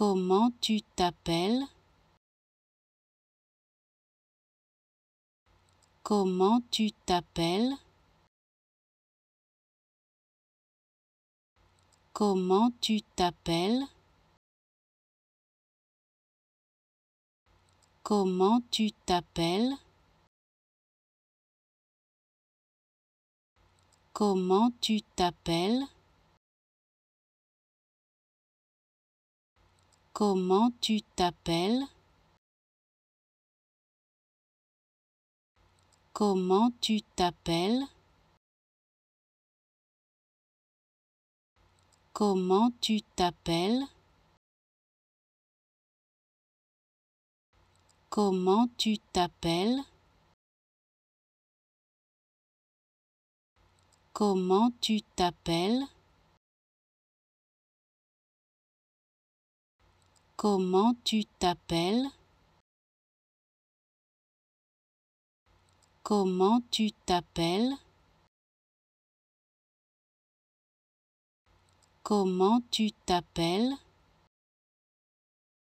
Comment tu t'appelles? Comment tu t'appelles? Comment tu t'appelles? Comment tu t'appelles? Comment tu t'appelles? Comment tu t'appelles? Comment tu t'appelles? Comment tu t'appelles? Comment tu t'appelles? Comment tu t'appelles? Comment tu t'appelles? Comment tu t'appelles? Comment tu t'appelles?